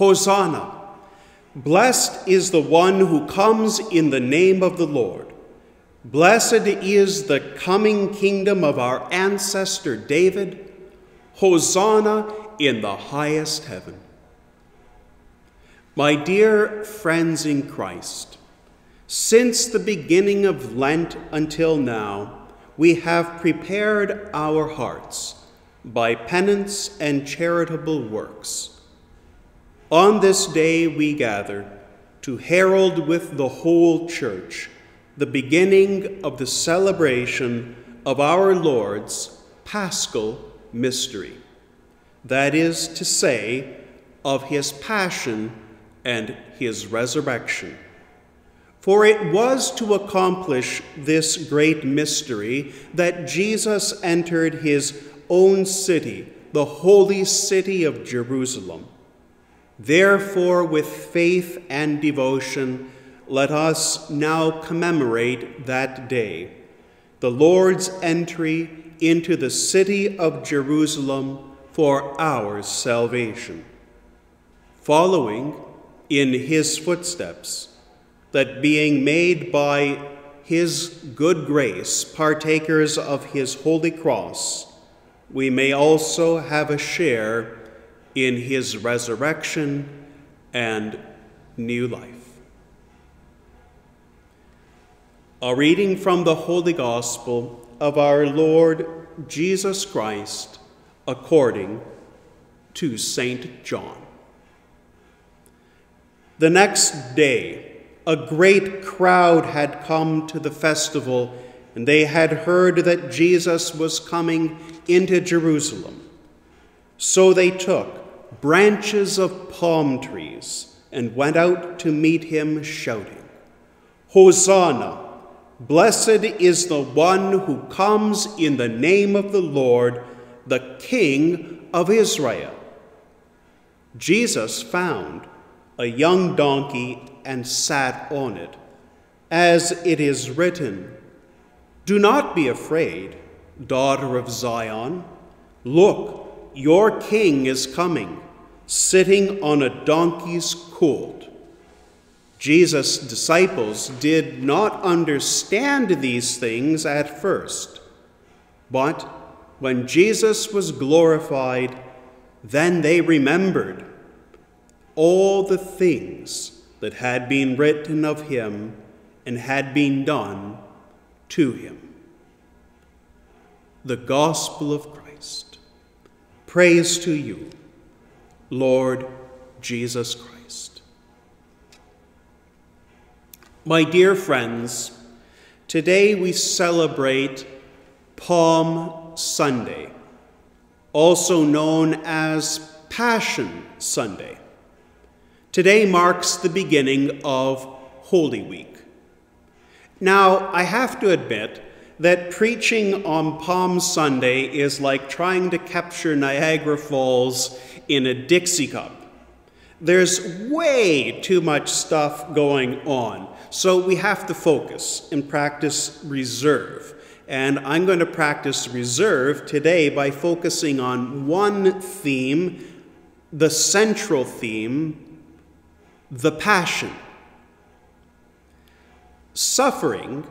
Hosanna! Blessed is the one who comes in the name of the Lord. Blessed is the coming kingdom of our ancestor David. Hosanna in the highest heaven. My dear friends in Christ, since the beginning of Lent until now, we have prepared our hearts by penance and charitable works. On this day we gather to herald with the whole Church the beginning of the celebration of our Lord's paschal mystery, that is to say, of his passion and his resurrection. For it was to accomplish this great mystery that Jesus entered his own city, the holy city of Jerusalem. Therefore, with faith and devotion, let us now commemorate that day, the Lord's entry into the city of Jerusalem for our salvation. Following in his footsteps, that being made by his good grace partakers of his holy cross, we may also have a share in his resurrection and new life. A reading from the Holy Gospel of our Lord Jesus Christ according to St. John. The next day, a great crowd had come to the festival, and they had heard that Jesus was coming into Jerusalem. So they took branches of palm trees and went out to meet him, shouting, Hosanna! Blessed is the one who comes in the name of the Lord, the King of Israel. Jesus found a young donkey and sat on it. As it is written, Do not be afraid, daughter of Zion. Look, your king is coming, sitting on a donkey's colt. Jesus' disciples did not understand these things at first, but when Jesus was glorified, then they remembered all the things that had been written of him and had been done to him. The Gospel of Christ. Praise to you, Lord Jesus Christ. My dear friends, today we celebrate Palm Sunday, also known as Passion Sunday. Today marks the beginning of Holy Week. Now, I have to admit that preaching on Palm Sunday is like trying to capture Niagara Falls in a Dixie cup. There's way too much stuff going on, so we have to focus and practice reserve. And I'm going to practice reserve today by focusing on one theme, the central theme the passion. Suffering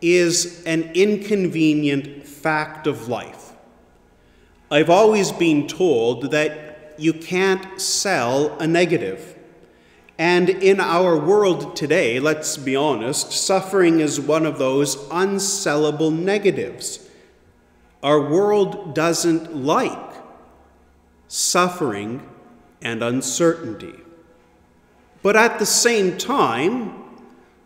is an inconvenient fact of life. I've always been told that you can't sell a negative. And in our world today, let's be honest, suffering is one of those unsellable negatives. Our world doesn't like suffering and uncertainty. But at the same time,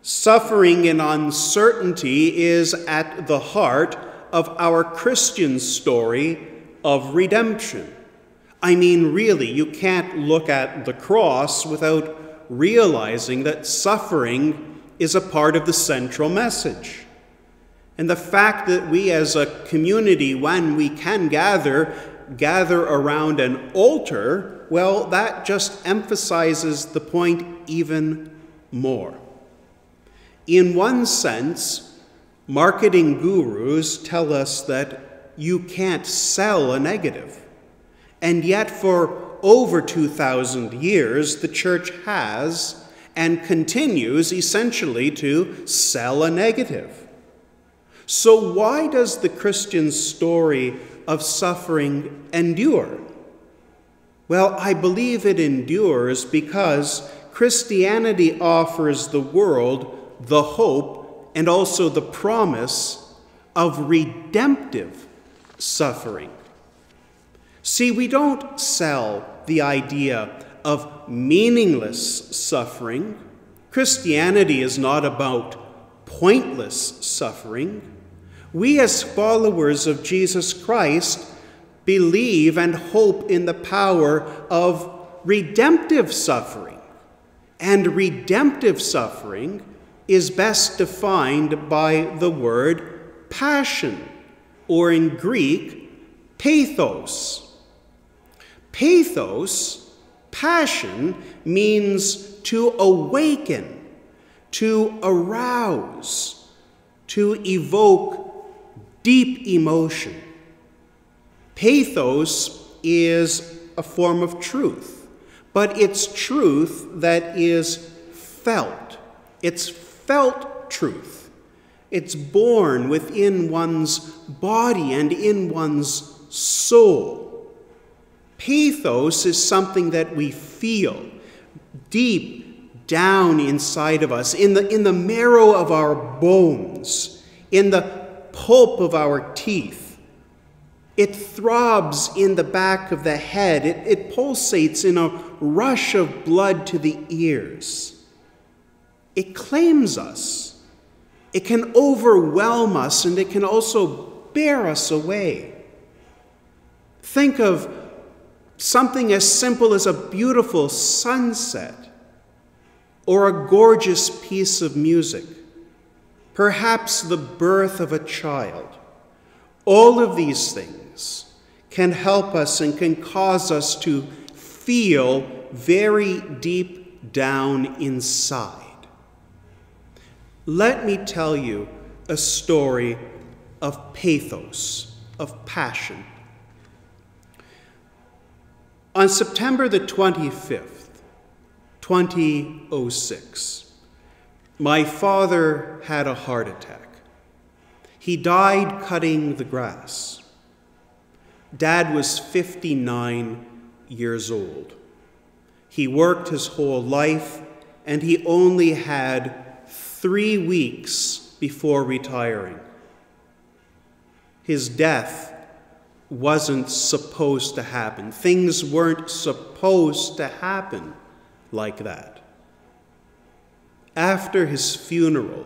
suffering and uncertainty is at the heart of our Christian story of redemption. I mean, really, you can't look at the cross without realizing that suffering is a part of the central message. And the fact that we as a community, when we can gather, gather around an altar, well, that just emphasizes the point even more. In one sense, marketing gurus tell us that you can't sell a negative. And yet, for over 2,000 years, the church has and continues essentially to sell a negative. So, why does the Christian story of suffering endure? Well, I believe it endures because Christianity offers the world the hope and also the promise of redemptive suffering. See, we don't sell the idea of meaningless suffering. Christianity is not about pointless suffering. We, as followers of Jesus Christ, believe and hope in the power of redemptive suffering. And redemptive suffering is best defined by the word passion, or in Greek, pathos. Pathos, passion, means to awaken, to arouse, to evoke deep emotion. Pathos is a form of truth, but it's truth that is felt. It's felt truth. It's born within one's body and in one's soul. Pathos is something that we feel deep down inside of us, in the, in the marrow of our bones, in the pulp of our teeth. It throbs in the back of the head. It, it pulsates in a rush of blood to the ears. It claims us. It can overwhelm us and it can also bear us away. Think of something as simple as a beautiful sunset or a gorgeous piece of music perhaps the birth of a child. All of these things can help us and can cause us to feel very deep down inside. Let me tell you a story of pathos, of passion. On September the 25th, 2006, my father had a heart attack. He died cutting the grass. Dad was 59 years old. He worked his whole life and he only had three weeks before retiring. His death wasn't supposed to happen. Things weren't supposed to happen like that after his funeral,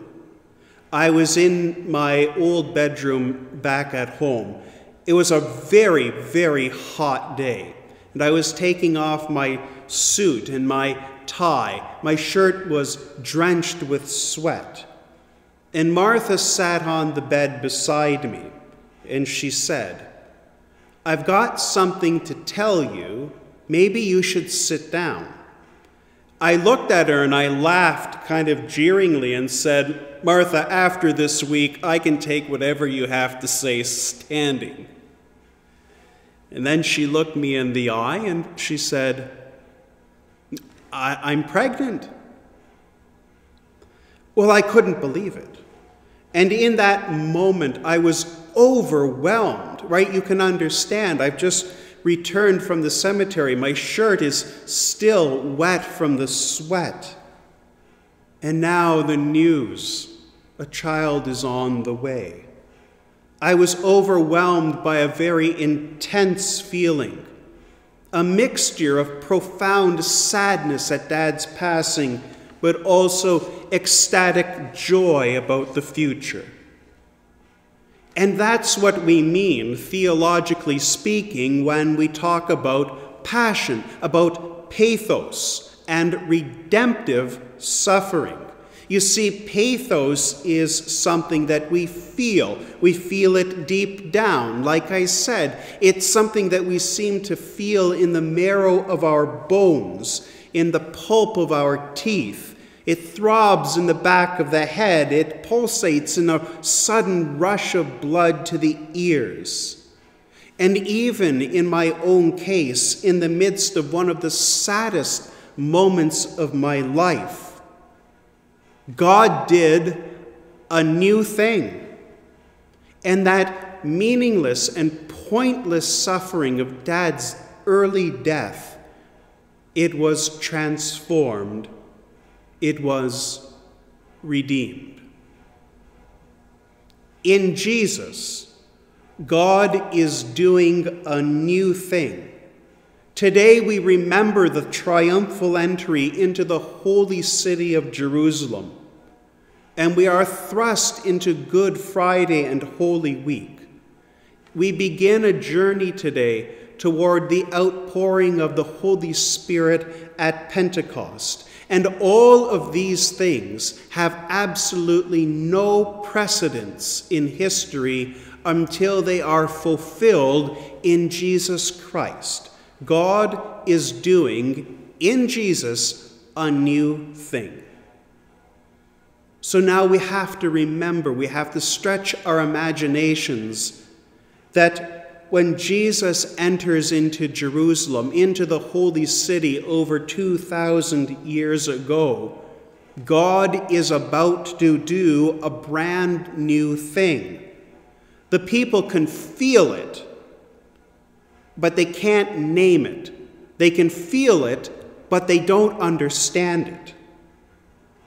I was in my old bedroom back at home. It was a very, very hot day, and I was taking off my suit and my tie. My shirt was drenched with sweat. And Martha sat on the bed beside me, and she said, I've got something to tell you. Maybe you should sit down. I looked at her and I laughed kind of jeeringly and said, Martha, after this week, I can take whatever you have to say standing. And then she looked me in the eye and she said, I- am pregnant. Well, I couldn't believe it. And in that moment, I was overwhelmed, right? You can understand. I've just returned from the cemetery. My shirt is still wet from the sweat. And now the news a child is on the way. I was overwhelmed by a very intense feeling, a mixture of profound sadness at Dad's passing, but also ecstatic joy about the future. And that's what we mean, theologically speaking, when we talk about passion, about pathos, and redemptive suffering. You see, pathos is something that we feel. We feel it deep down. Like I said, it's something that we seem to feel in the marrow of our bones, in the pulp of our teeth. It throbs in the back of the head. It pulsates in a sudden rush of blood to the ears. And even in my own case, in the midst of one of the saddest moments of my life, God did a new thing. And that meaningless and pointless suffering of dad's early death, it was transformed, it was redeemed. In Jesus, God is doing a new thing. Today we remember the triumphal entry into the holy city of Jerusalem, and we are thrust into Good Friday and Holy Week. We begin a journey today toward the outpouring of the Holy Spirit at Pentecost. And all of these things have absolutely no precedence in history until they are fulfilled in Jesus Christ. God is doing in Jesus a new thing. So now we have to remember, we have to stretch our imaginations that when Jesus enters into Jerusalem, into the holy city over 2,000 years ago, God is about to do a brand new thing. The people can feel it, but they can't name it. They can feel it, but they don't understand it.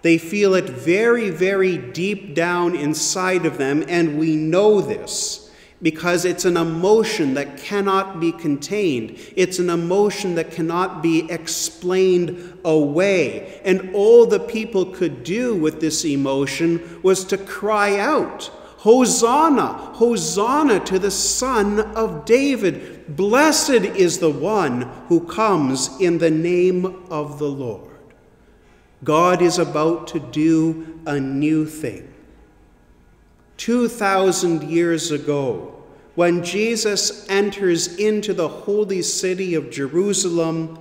They feel it very, very deep down inside of them, and we know this because it's an emotion that cannot be contained. It's an emotion that cannot be explained away. And all the people could do with this emotion was to cry out, Hosanna, Hosanna to the Son of David. Blessed is the one who comes in the name of the Lord. God is about to do a new thing. 2,000 years ago, when Jesus enters into the holy city of Jerusalem,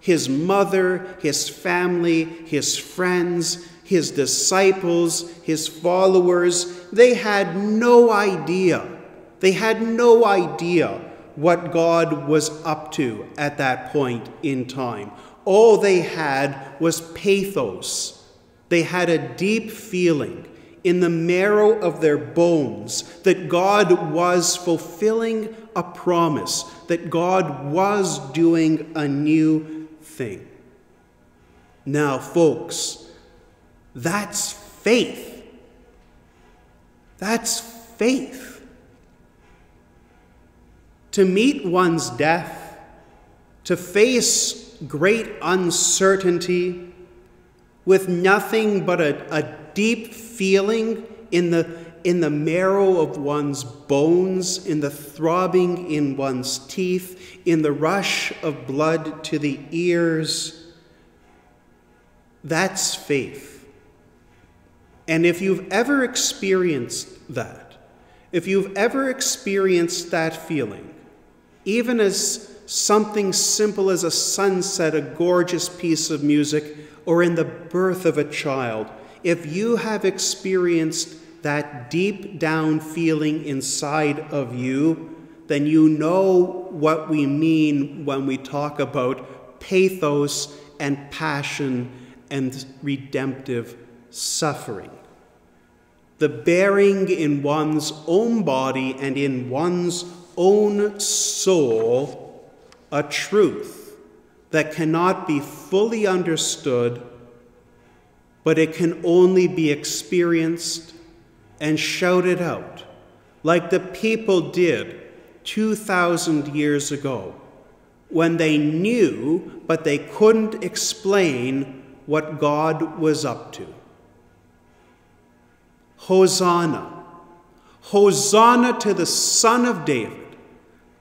his mother, his family, his friends, his disciples, his followers, they had no idea. They had no idea what God was up to at that point in time. All they had was pathos. They had a deep feeling in the marrow of their bones that God was fulfilling a promise, that God was doing a new thing. Now, folks, that's faith. That's faith. To meet one's death, to face great uncertainty with nothing but a, a deep feeling in the, in the marrow of one's bones, in the throbbing in one's teeth, in the rush of blood to the ears. That's faith. And if you've ever experienced that, if you've ever experienced that feeling, even as something simple as a sunset, a gorgeous piece of music, or in the birth of a child, if you have experienced that deep down feeling inside of you, then you know what we mean when we talk about pathos and passion and redemptive suffering. The bearing in one's own body and in one's own soul a truth that cannot be fully understood but it can only be experienced and shouted out, like the people did 2,000 years ago, when they knew but they couldn't explain what God was up to. Hosanna! Hosanna to the Son of David!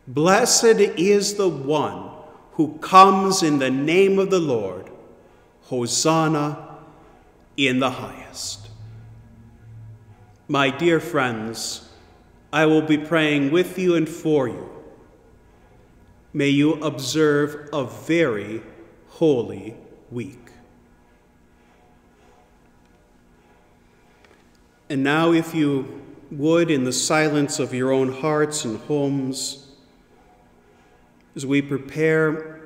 Blessed is the one who comes in the name of the Lord. Hosanna in the highest. My dear friends, I will be praying with you and for you. May you observe a very holy week. And now, if you would, in the silence of your own hearts and homes, as we prepare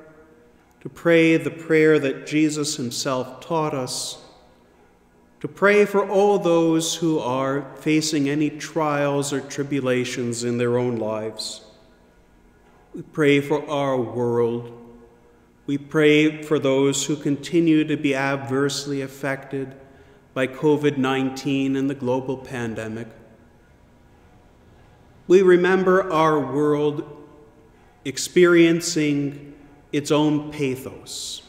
to pray the prayer that Jesus himself taught us, to pray for all those who are facing any trials or tribulations in their own lives. We pray for our world. We pray for those who continue to be adversely affected by COVID 19 and the global pandemic. We remember our world experiencing its own pathos.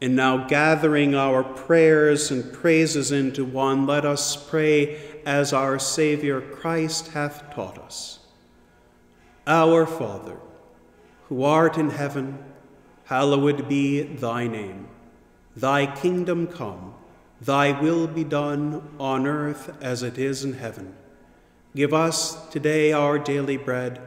And now, gathering our prayers and praises into one, let us pray as our Savior Christ hath taught us. Our Father, who art in heaven, hallowed be thy name. Thy kingdom come, thy will be done on earth as it is in heaven. Give us today our daily bread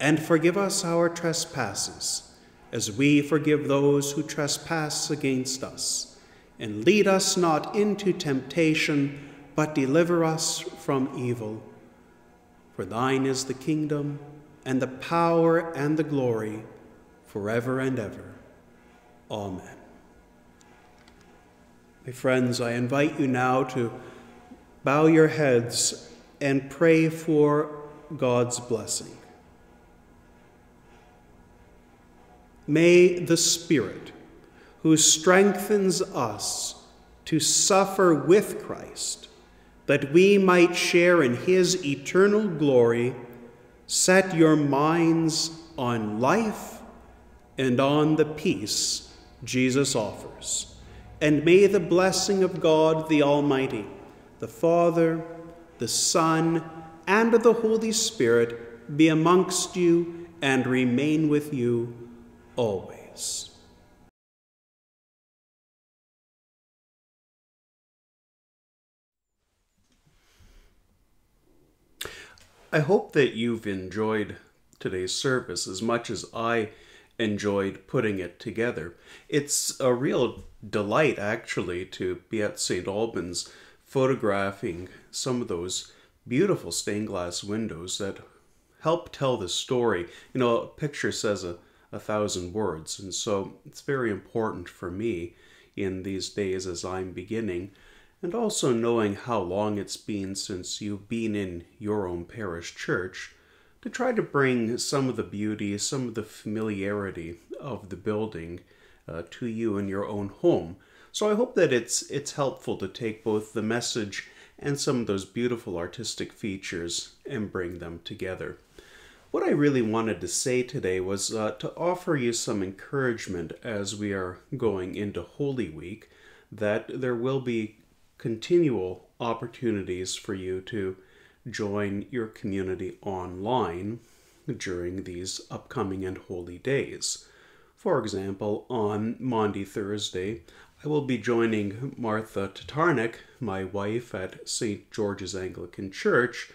and forgive us our trespasses, as we forgive those who trespass against us. And lead us not into temptation, but deliver us from evil. For thine is the kingdom, and the power, and the glory, forever and ever. Amen. My friends, I invite you now to bow your heads and pray for God's blessing. May the Spirit, who strengthens us to suffer with Christ, that we might share in his eternal glory, set your minds on life and on the peace Jesus offers. And may the blessing of God the Almighty, the Father, the Son, and the Holy Spirit be amongst you and remain with you always. I hope that you've enjoyed today's service as much as I enjoyed putting it together. It's a real delight, actually, to be at St. Albans photographing some of those beautiful stained glass windows that help tell the story. You know, a picture says a a thousand words. And so it's very important for me in these days as I'm beginning, and also knowing how long it's been since you've been in your own parish church, to try to bring some of the beauty, some of the familiarity of the building uh, to you in your own home. So I hope that it's it's helpful to take both the message and some of those beautiful artistic features and bring them together. What I really wanted to say today was uh, to offer you some encouragement as we are going into Holy Week, that there will be continual opportunities for you to join your community online during these upcoming and holy days. For example, on Maundy Thursday, I will be joining Martha Tatarnic, my wife, at St. George's Anglican Church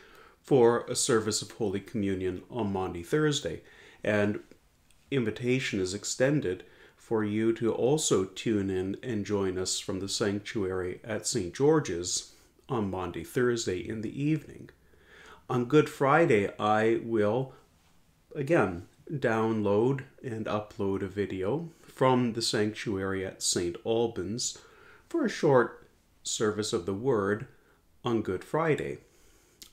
for a service of Holy Communion on Maundy Thursday. And invitation is extended for you to also tune in and join us from the sanctuary at St. George's on Maundy Thursday in the evening. On Good Friday, I will again download and upload a video from the sanctuary at St. Albans for a short service of the Word on Good Friday.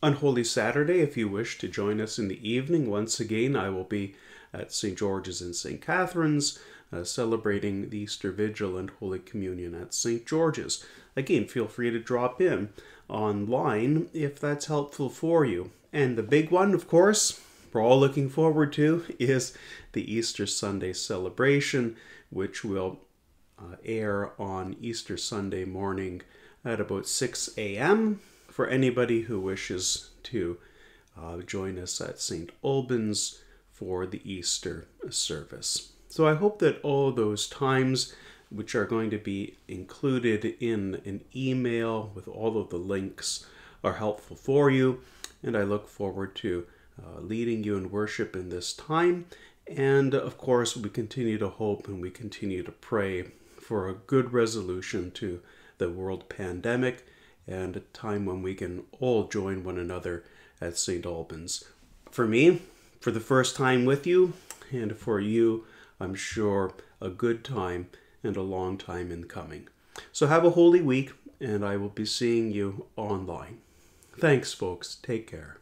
On Holy Saturday, if you wish to join us in the evening, once again, I will be at St. George's and St. Catharines, uh, celebrating the Easter Vigil and Holy Communion at St. George's. Again, feel free to drop in online if that's helpful for you. And the big one, of course, we're all looking forward to is the Easter Sunday celebration, which will uh, air on Easter Sunday morning at about 6 a.m for anybody who wishes to uh, join us at St. Albans for the Easter service. So I hope that all those times, which are going to be included in an email with all of the links, are helpful for you. And I look forward to uh, leading you in worship in this time. And of course, we continue to hope and we continue to pray for a good resolution to the world pandemic and a time when we can all join one another at St. Albans. For me, for the first time with you, and for you, I'm sure, a good time and a long time in coming. So have a holy week, and I will be seeing you online. Thanks, folks. Take care.